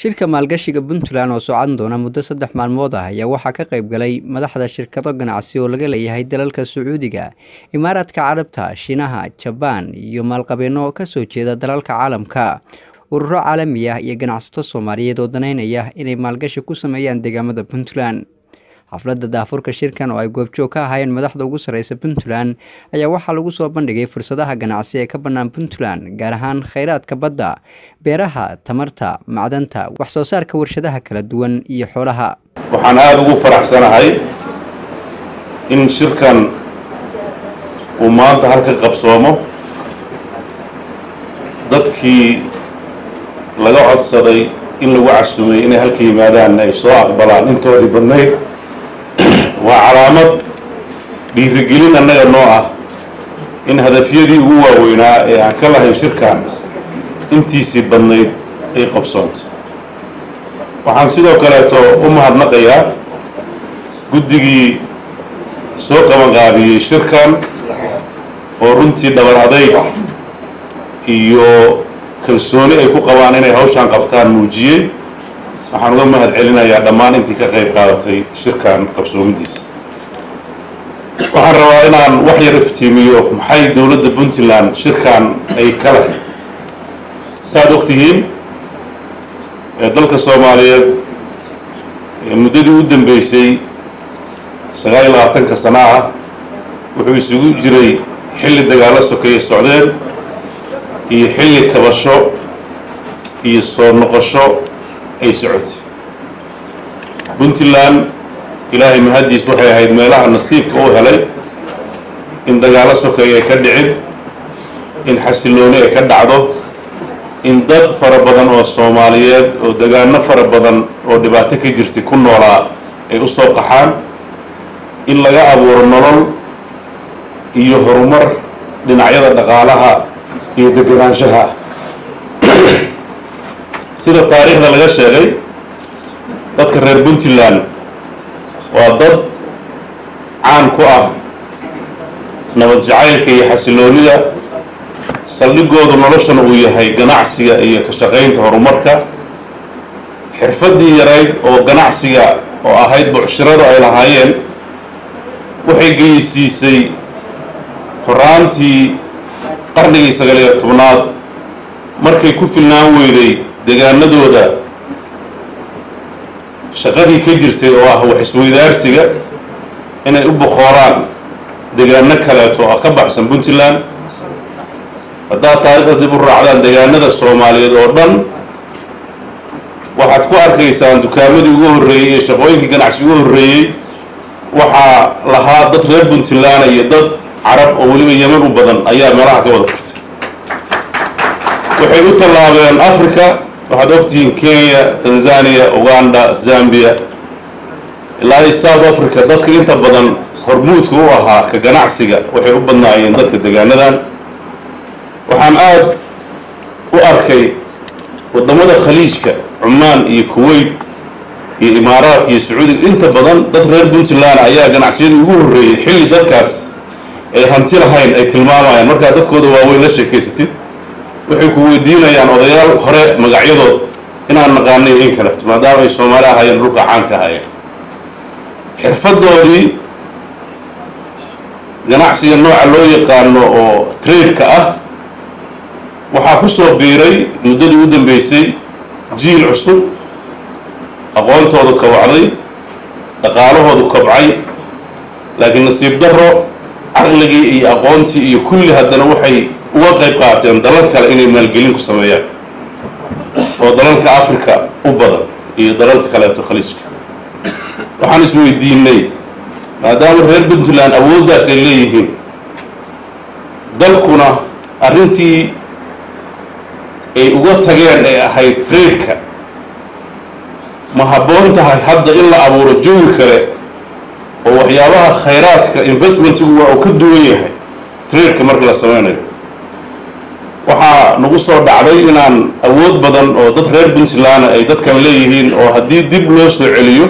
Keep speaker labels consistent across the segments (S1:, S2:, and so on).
S1: shirka maalgashiga puntland oo socon doona muddo saddex maalmood ah ayaa waxaa ka qayb galay madaxda shirkado ganacsi oo laga leeyahay dalalka sacuudiga imaaraadka carabta shiinaha jabaan iyo maalqabeeno ka soo jeeda dalalka caalamka. Ururo caalami ah iyo ganacsato soomaaliyeed oo danaynaya inay maalgashi ku sameeyaan deegaamada puntland xafladda daafurka shirkan oo ay goobjoog ka ahaayeen madaxda ugu sarreysa puntland ayaa waxaa lagu soo bandhigay fursadaha ganacsi ee ka bannaan puntland gaar ahaan kheyraadka badda beeraha tamarta macdanta wax soo saarka warshadaha kala duwan iyo xoolaha.
S2: Waxaan aada ugu faraxsanahay in shirkan uu maanta halka qabsoomo. Dadkii laga codsaday in lagu casumay inay halka yimaadaan ay soo aqbalaan intoodii badnayd waa calaamad dhiirigelin annaga noo ah in hadafyadii ugu waaweynaa ee aan ka lahayn shirkan intiisii badnayd ay qabsoontay waxaan sidoo kaleeto u mahadnaqayaa guddigii soo qabanqaabiyey shirkan oo runtii dhabar adayg iyo kalsooni ay ku qabaan inay hawshaan qabtaan muujiyey waxaan uga mahad celinayaa dhammaan intii ka qayb qaadatay shirkan qabsoomidiisa waxaan rabaa inaan wax yar iftiimiyo maxay dowladda puntland shirkan ay ka lahayd? Saaad og tihiin dalka soomaaliyeed muddadii u dambeysay sagaal iyo labaatanka sana ah wuxuu isugu jiray xilli dagaalo sokeeye socdeen iyo xilli kabasho iyo soo noqosho ay socotay puntland ilaahay mahaddiis waxay ahayd meelaha nasiibka u helay in dagaalo sokeeye ay ka dhicin in xasillooni ay ka dhacdo in dad fara badan oo soomaaliyeed oo degaano fara badan oo dhibaato ka jirtay ku noolaa ay u soo qaxaan in laga abuuro nolol iyo horumar dhinacyada dhaqaalaha iyo deganaanshaha sida taariikhda laga sheegay dadka reer puntland waa dad caan ku ah nabad jacaylka iyo xasiloonida saldhigoodu noloshana uu yahay ganacsiga iyo ka shaqaynta horumarka. Xirfaddii yarayd oo ganacsiga oo ahayd bucshiradu ay lahaayeen waxay geysiisay horaantii qarnigii sagaal iyo tobnaad. Markay ku filnaan weyday degaanadooda shaqadii ka jirtay oo ah wax isweydaarsiga inay u boqooraan degaano kaleeto oo ka baxsan puntland. Haddaad taariikhda dib u raacdaan degaanada soomaaliyeed oo dhan waxaad ku arkaysaan dukaamadii ugu horreeyey iyo shaqooyinkii ganacsi ugu horreeyey waxaa lahaa dad reer puntland iyo dad carab oo weliba yeman u badan ayaa meelaha ka wada furtay. Waxay u tallaabeen africa waxaad ogtihiin kenya tanzania uganda zambia. Ilaa south africa dadka inta badan hormuudka u ahaa ka ganacsiga. Waxay u badnaayeen dadka degaanadan waxaan aada u arkay waddamada khaliijka cumaan iyo kuwait iyo imaaraadka iyo sacuudiga. Inta badan dad reer puntland ayaa ganacsiyadii ugu horreeyey xilli dadkaas ay hanti lahayn ay tilmaamayaan. Markaa dadkooda waaweyn la sheekaysatid waxay ku weydiinayaan odayaal hore magacyadood inaan naqaanay in kaleto maadaama ay soomaali ahaayeen dhulka caanka ahaayeen. Xirfadoodii ganacsiga nooca loo yaqaano oo trade-ka ah waxaa ku soo biiray muddadii u dambeysay jiil cusub aqoontoodu kabacday dhaqaalahoodu kabcay laakiin nasiib daro caqligii iyo aqoontii iyo kulli haddana waxay uga qayb qaateen dalal kale inay maalgelin ku sameeyaan oo dalalka africa u badan iyo dalalka kaleeto khaliijka waxaan isweydiinay maadaama reer puntland awooddaas ay leeyihiin dalkuna arrintii ay uga tageen ay ahayd trade-ka ma habboon tahay hadda in la abuuro jawi kale oo waxyaabaha khayraadka investmentigu waa uu ka duwan yahay trade-ka marka la sameynayo waxaa nagu soo dhacday inaan awood badan oo dad reer puntland ay dadkan leeyihiin oo haddii dib loo soo celiyo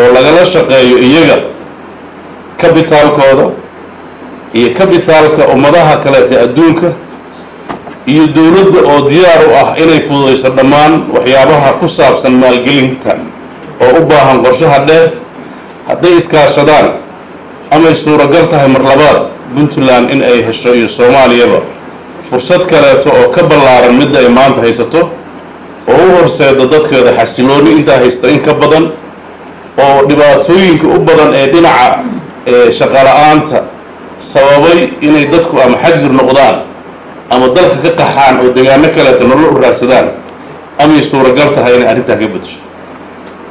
S2: oo lagala shaqeeyo iyaga kabitaalkooda iyo kabitaalka ummadaha kaleeta adduunka iyo dowladda oo diyaar u ah inay fududayso dhammaan waxyaabaha ku saabsan maalgelinta oo u baahan qorshaha dheer hadday iskaashadaan amay suuragal tahay mar labaad puntland in ay hesho iyo soomaaliyaba fursad kaleeto oo ka ballaaran midda ay maanta haysato oo u horseeda dadkeeda xasilooni intaa haysta in ka badan oo dhibaatooyinka u badan ee dhinaca shaqala-aanta sababay inay dadku ama xajir noqdaan ama dalka ka qaxaan oo degaano kaleeto nolol u raadsadaan amay suuragal tahay inay arrintaa ka bedesho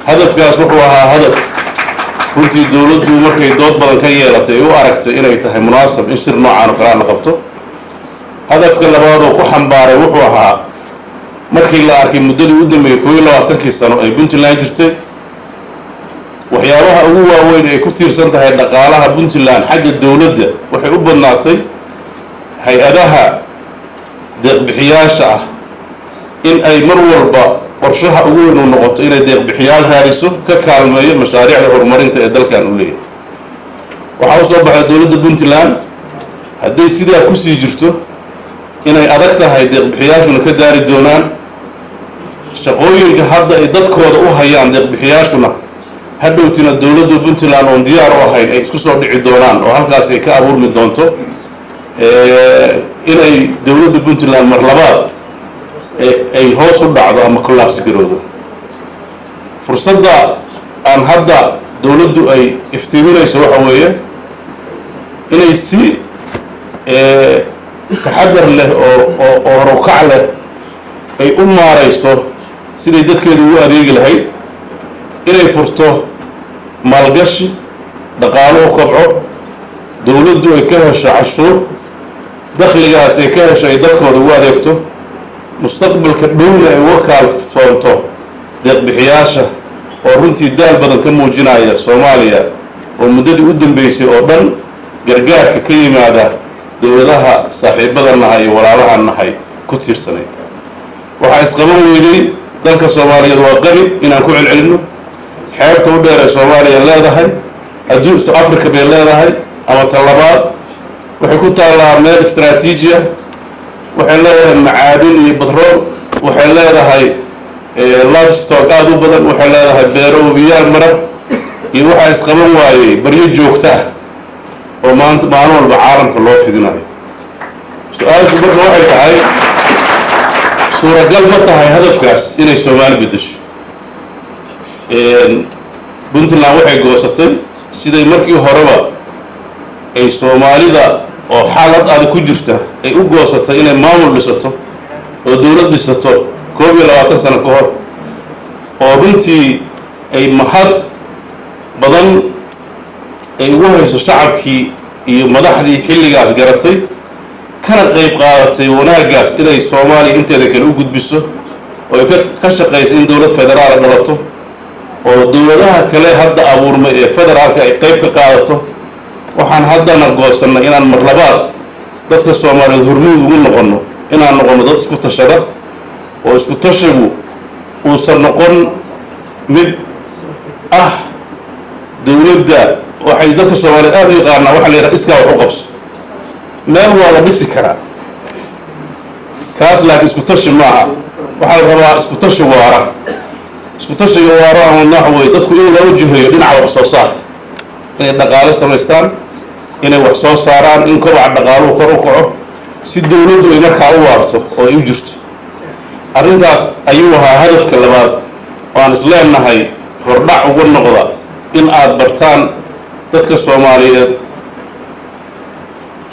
S2: hadafkaas wuxuu ahaa hadaf. Runtii dowladdu markay dood badan ka yeelatay ay u aragtay inay tahay munaasab in shir noocaan oo kalea la qabto hadafka labaad oo ku xambaaray wuxuu ahaa markii la arkay muddadii u dambeeyey koob iyo labaatankii sano ay puntland jirtay. Waxyaabaha ugu waaweyn ay ku tiirsan tahay dhaqaalaha puntland xagga dowladda waxay u badnaatay hay'adaha deeqbixiyaasha ah in ay mar walba qorshaha ugu weyn uu noqoto inay deeqbixiyaal raadiso ka kaalmeeyo mashaariicda horumarinta ee dalkan u leeyahay. Waxaa u soo baxay dowladda puntland hadday sidaa ku sii jirto inay adag tahay deeqbixiyaashuna ka daari doonaan. Shaqooyinka hadda ay dadkooda u hayaan deeqbixiyaashuna hadhowtina dowladda puntland oon diyaar u ahayn ay isku soo dhici doonaan oo halkaas ay ka abuurmi doonto inay dowladda puntland mar labaad ay hoos u dhacdo ama collapse garoodo. Fursadda aan hadda dowladdu ay iftiiminayso waxa weeye inay si taxadar leh oo oo horukac leh ay u maaraysto siday dadkeeda ugu adeegi lahayd inay furto maalgashi dhaqaaluhu kobco dowladdu ay ka hesho cashuur dakhligaas ay ka hesho ay dadkooda ugu adeegto mustaqbalka dhowna ay uga kaaltoonto deeqbixiyaasha oo runtii daal badan ka muujinaya soomaaliya oo muddadii u dambeysay oo dhan gargaarka ka yimaada dowladaha saaxiibada nahay iyo walaalaha nahay ku tiirsanay. Waxaa isqaban weynay dalka soomaaliyeed waa qani inaan ku celcelinno xeebta u dheer ee soomaaliya leedahay adduun africa bay leedahay ama talabaad waxay ku taallaa meel istraatiiji ah waxay leedahay macaadin iyo batrool waxay leedahay livestock aada u badan waxay leedahay beero wabiyaal mara iyo waxaa isqaban waayey baryo joogta ah oo maanta maalin walba caalamka loo fidinayo. Su'aashu marka waxay tahay suuragal ma tahay hadafkaas inay soomaali beddesho. Puntland waxay goosatay siday markii horeba ay soomaalida oo xaalad adag ku jirta ay u goosatay inay maamul dhisato oo dowlad dhisato koob iyo labaatan sano ka hor. Oo runtii ay mahad badan ay ugu hayso shacabkii iyo madaxdii xilligaas garatay kana qayb qaadatay wanaaggaas inay soomaaliya inteeda kale u gudbiso oo ay ka shaqaysa in dowlad federaala dhalato oo dowladaha kale hadda abuurmay ee federaalka ay qayb ka qaadato. Waxaan haddana goosannay inaan mar labaad dadka soomaaliyeed hormuud ugu noqonno inaan noqonno dad isku tashada oo isku tashigu uusan noqon mid ah dowladda waxay dadka soomaaliyeed aada u yaqaanaa waxa la yidhaha iskaa wax u qabso. Meel waa la dhisi karaa. Kaas laakiin isku tashi maaha. Waxaa la rabaa isku tashi waara. Isku tashiga waara ama waxa weye dadku in loo jiheeyo dhinaca wax soo saarka. Inay dhaqaale samaystaan inay wax soo saaraan in kobaca dhaqaaluhu kor u kaco si dowladdu ay markaa u waarto oo ay u jirto. Arrintaas ayuu ahaa hadafka labaad. Oo aan isleenahay hordhac uga noqda in aada bartaan dadka soomaaliyeed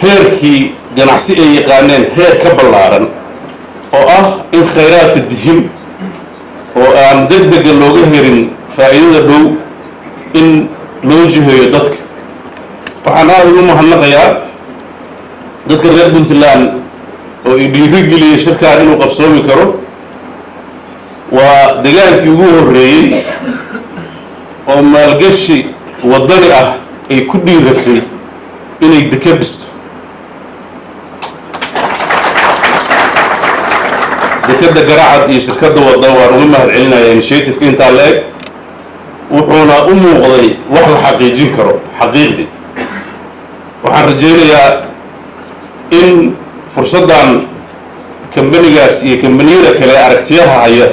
S2: heerkii ganacsi ay yaqaaneen heer ka ballaaran oo ah in khayraadka dihim oo aan deg dega looga herin faa'iidada dhow in loo jiheeyo dadka. Waxaan aada ugu mahadnaqayaa dadka reer puntland oo i dhiiri geliyay shirkaan inuu qabsoomi karo. Waa degaankii ugu horreeyey oo maalgashi waddani ah ay ku dhiiratay inay deka dhisto. Dekadda garacad iyo shirkadda wadda waan uga mahad celinaya initiativeka intaa la eg wuxuuna u muuqday wax la xaqiijin karo xaqiiqdii waxaan rajaynayaa in fursaddan kambanigaas iyo kambaniyada kale aragtiyaha haya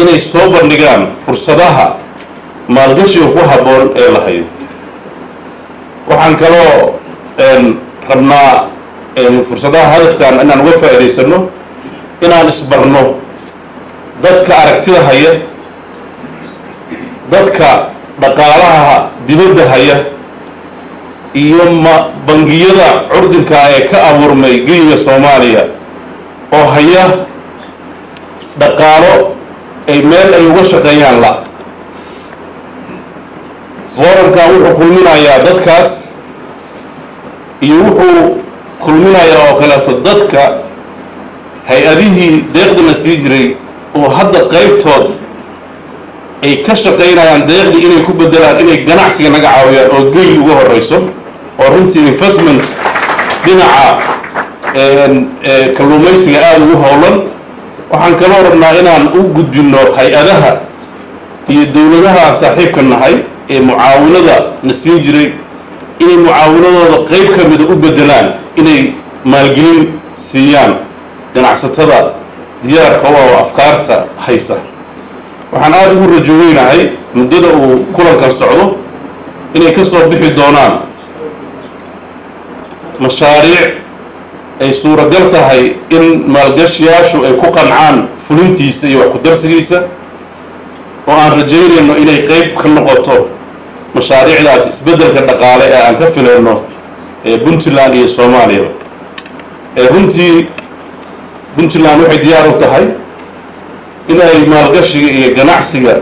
S2: inay soo bandhigaan fursadaha maalgashiga ku habboon ee la hayo waxaan kaloo rabnaa fursadaha hadafkan inaan uga faa'idaysano inaan isbarno. Dadka aragtida haya dadka dhaqaalaha dibadda haya iyo ma bangiyada curdinka ee ka abuurmay geyiga soomaaliya oo haya dhaqaalo ay meel ay uga shaqeeyaan la forankan wuxuu kulminayaa dadkaas iyo wuxuu kulminayaa oo kaleeto dadka hay'adihii deeqdina sii jiray oo hadda qaybtood ay ka shaqaynayaan deeqdii inay ku bedelaan inay ganacsiga naga caawiyaan oo geyl uga horeyso oo runtii investment dhinaca kalluumaysiga aada ugu howlan waxaan kaloo rabnaa inaan u gudbino hay'adaha iyo dowladaha saaxiibka nahay ee mucaawinada na siin jiray inay mucaawinadooda qeyb ka mida u bedelaan inay maalgelin siiyaan ganacsatada diyaarka ah oo afkaarta haysa. Waxaan aada ugu rajoweynahay muddada uu kulankan socdo inay ka soo bixi doonaan mashaariic ay suuragal tahay in maalgashiyaashu ay ku qancaan fulintiisa iyo wax ku darsigiisa oo aan rajaynayno inay qeyb ka noqoto mashaariicdaas isbeddelka dhaqaale ee aan ka filayno ee puntland iyo soomaaliyaba ee runtii puntland waxay diyaar u tahay inay maalgashiga iyo ganacsiga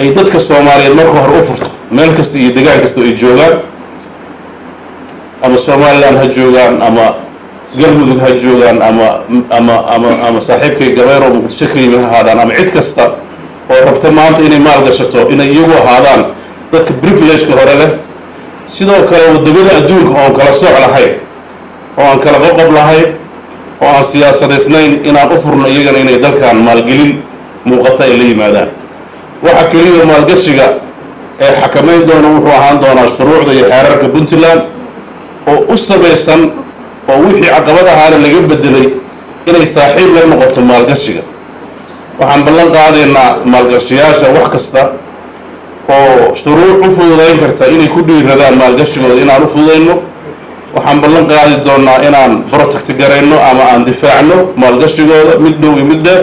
S2: ay dadka soomaaliyeed marka hore u furto meel kasta iyo degaan kasta ay joogaan ama somalilan ha joogaan ama galmudug ha joogaan ama ama ama ama saaxiibkay gabeero muqdisho ka yimi ha ahaadaan ama cid kasta oo rabta maanta inay maalgashato inay iyagu ahaadaan dadka privilegeka hore leh sidoo kale waddamada adduunka oon kala sooc lahayn oo aan kala qoqob lahayn oo aan siyaasadaysnayn inaan u furno iyagana inay dalkan maalgelin muuqata ay la yimaadaan. Waxa keliya maalgashiga ee xakamayn doona wuxuu ahaan doonaa shuruucda iyo xeerarka puntland oo u samaysan oo wixii caqabad ahaana laga bedelay inay saaxiib la noqoto maalgashiga. Waxaan ballan qaadaynaa maalgashiyaasha wax kasta oo shuruuc u fududayn karta inay ku dhiiradaan maalgashigooda inaan u fududayno waxaan ballan qaadi doonaa inaan protect garayno ama aan difaacno maalgashigooda mid dhow iyo mid dheer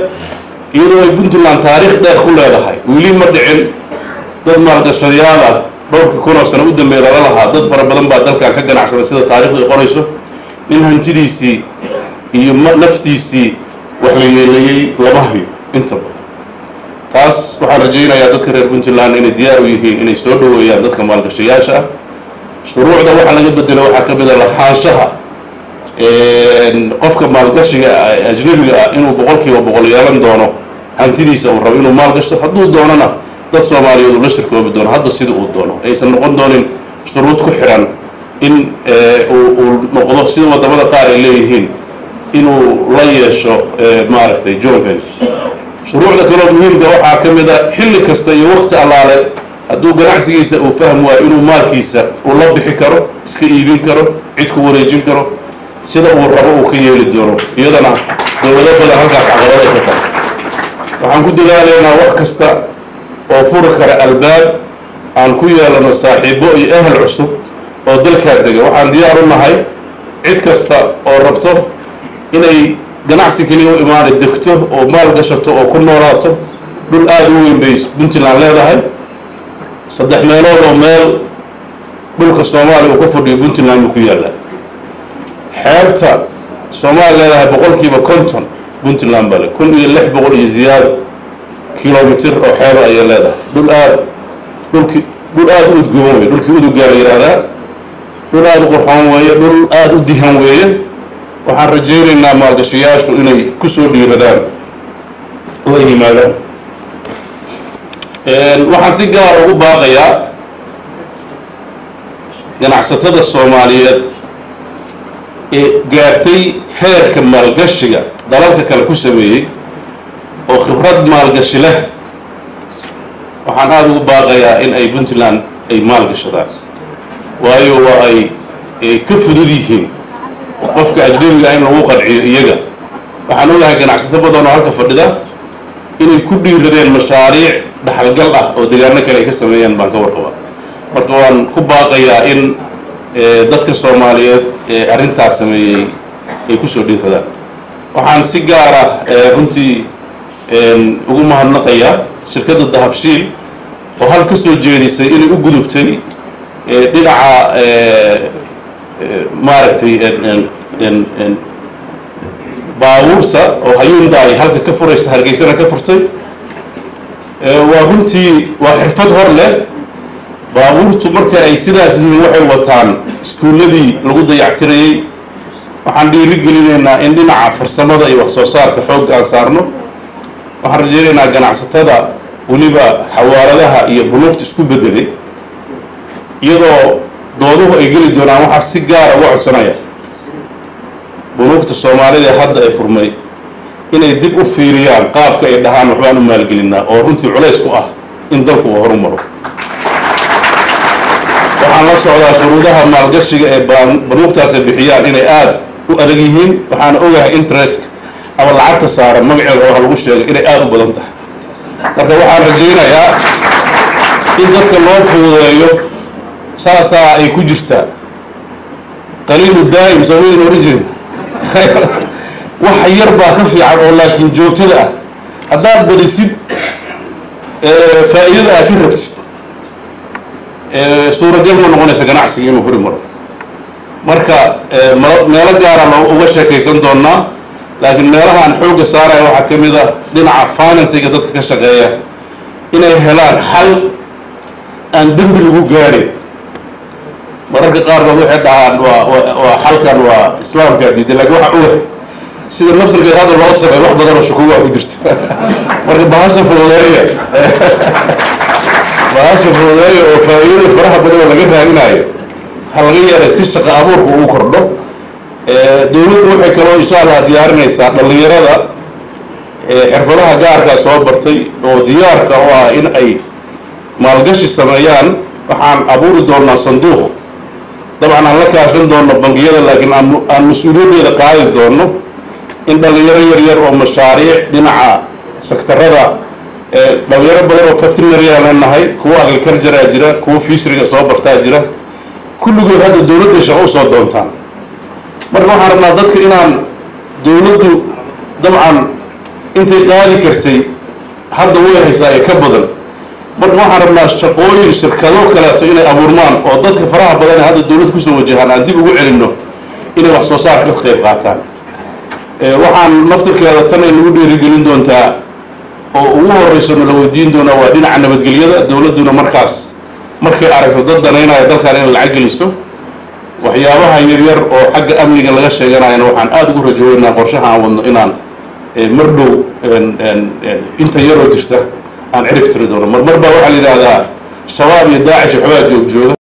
S2: iyadoo ay puntland taariikh dheer ku leedahay. Weli ma dhicin dad maalgashadayaal ah dhowrka kunoo sano u dambeeya lala lahaa dad fara badan baa dalkan ka ganacsaday sida taarikhdu ay qorayso. Nin hantidiisii iyo naftiisii wax la yeeleeyey lama hayo inta badan taas waxaan rajaynayaa dadka reer puntland inay diyaar u yihiin inay soo dhoweeyaan dadka maalgashayaasha ah shuruucda waxaa laga bedelo waxaa ka mida lahaanshaha qofka maalgashiga ajnabiga ah inuu boqol kiiba boqol yeelan doono hantidiisa uu rabo inuu maalgashto. Hadduu doonona dad soomaaliyeed uu la shirkoobi doono hadba sida uu doono. Aysan noqon doonin shuruud ku xiran in uu noqdo sida waddamada qaar ay leeyihiin inuu la yeesho maaragtay joven shuruucda kaloo muhiimka waxaa ka mid a xilli kasta iyo wakti allaale hadduu ganacsigiisa uu fahmi waayo inuu maalkiisa uu la bixi karo iska iibin karo cid ku wareejin karo sida uu rabo uu ka yeeli doono. Iyadana dowlado badan halkaas caqabaday ka tahay. Waxaan ku dadaalaynaa wax kasta oo furi kara albaab aan ku yeelano saaxiibo iyo ehel cusub oo dalkaa dega. Waxaan diyaar u nahay cid kasta oo rabto inay ganacsi keliya u imaana degto oo maal gashato oo ku noolaato. Dhul aada u weyn bay puntland leedahay. Saddex meelood oo meel dhulka soomaaliya uu ka fadhiyo puntland buu ku yaallaa xeebta soomaaliya leedahay boqolkiiba konton puntland bale kun iyo lix boqol iyo ziyaado kilomitr oo xeeba ayay leedahay. Dhul aada dhulki dhul aada u udgoon weeye. Dhulkii udugaa la yidhaahdaa dhul aada u qurxoon weeye. Dhul aada u dihan weeye waxaan rajaynaynaa maalgashayaashu inay ku soo dhiiradaan oo ay yimaadaan. Waxaan si gaar ugu baaqayaa ganacsatada soomaaliyeed ee gaartay heerka maalgashiga dalalka kale ku sameeyey oo khibrad maalgashi leh. Waxaan aada ugu baaqayaa in ay puntland ay maalgashadaan waayo waa ay ka fudud yihiin qofka ajnabiga in lagu qanciyo iyaga. Waxaan ogahay ganacsato badan oo halka fadhida inay ku dhiiradeen mashaariic dhaxalgal ah oo deegaano kale ay ka sameeyeen baan ka warqabaa marka waan ku baaqayaa in dadka soomaaliyeed ee arrintaas sameeyey ay ku soo dhiiradaan. Waxaan si gaara runtii ugu mahadnaqayaa shirkadda dahabshiil oo hal ka soo jeedisay inay u gudubtay dhinaca maaragtay baabuurta oo hayuunda ay halka ka furaysa hargeysana ka furtay. Waa runtii waa xirfad hor leh. Baabuurtu marka ay sidaas yihiin waxay wataan iskuulladii lagu dayactirayey waxaan dhiiri gelinaynaa in dhinaca farsamada iyo wax soo saarka xoogga aan saarno. Waxaan rajaynaynaa ganacsatada weliba xawaaladaha iyo bunuugta isku bedelay iyadoo dooduhu ay geli doonaan waxaa si gaara uga codsanaya bunuugta soomaalida ee hadda ay furmay inay dib u fiiriyaan qaabka ay dhahaan waxbaan u maalgelinaa oo runtii culays ku ah in dalku uu horumaro. Waxaan la socdaa shuruudaha maalgashiga ee banuugtaas bixiyaan inay aada u adag yihiin. Waxaana ogahay interestka ama lacagta saaran magaceeda waxa lagu sheegay inay aada u badan tahay. Marka waxaan rajaynayaa in dadka loo fududeeyo saasaa ay ku jirtaa. Qaliilu daa'im soomayn origin wax yar baa ka fiican oo laakiin joogtada ah. Haddaad badisid faa'iidada aad ka rabtid suuragal ma noqonaysa ganacsiga inuu hori maro. Marka meelo gaara lo uga sheekaysan doonaa laakiin meelaha aan xoogga saaraya waxaa ka mid ah dhinaca finansiga dadka ka shaqeeya. Inay helaan xal aan dembi lagu gaadhin mararka qaarkood waxay dhahaan waa xalkan waa islaamkaa diiday laakiin waxa uga sida nafsirkeed hadda loo sameey wax badan oo shukuugaa ku jirta. Marka bahasha fududeeya bahasha fududeeya oo faa'iidada faraha badan oo laga raadinayo ha laga yeelay si shaqo abuurka ugu kordho. Dowladdu waxay kaloo insha allah diyaarinaysaa dhallinyarada xirfadaha gaarkaa soo bartay oo diyaarka u ah in ay maalgashi sameeyaan. Waxaan abuuri doonaa sanduuq dabcan aan la kaashan doono bangiyada laakiin aan mas'uuliyaddeeda qaadi doono in dhallinyaro yar yar oo mashaariic dhinaca sektarada dhalinyaro badan oo veterinaryan leenahay kuwa agriculturea jira kuwa fishriga soo bartaa jira kulligood hadda dowladday shaqo u soo doontaan. Marka waxaan rabnaa dadka inaan dowladdu dabcan intay qaadi kartay hadda way haysaa ee ka badan marka waxaan rabnaa shaqooyin shirkado kaleeto inay abuurmaan oo dadka faraha badan hadda dowladda ku soo wajahaan aan dib ugu celinno inay wax soo saarka ka qayb qaataan. Waxaan naftirkeeda tan ay nagu dhiirigelin doontaa oo ugu horeyso nala weydiin doonaa waa dhinaca nabadgelyada dowladduna markaas. Markay aragto dad danaynaya dalkan in lacag geliso waxyaabaha yaryar oo xagga amniga laga sheeganayana waxaan aada ugu rajooweynaa qorshaha aan wadno inaan mar dhow inta yaroo jirta أنا عرفت ردونا. مر مر بروح على هذا شباب يداعش حواجه وجوده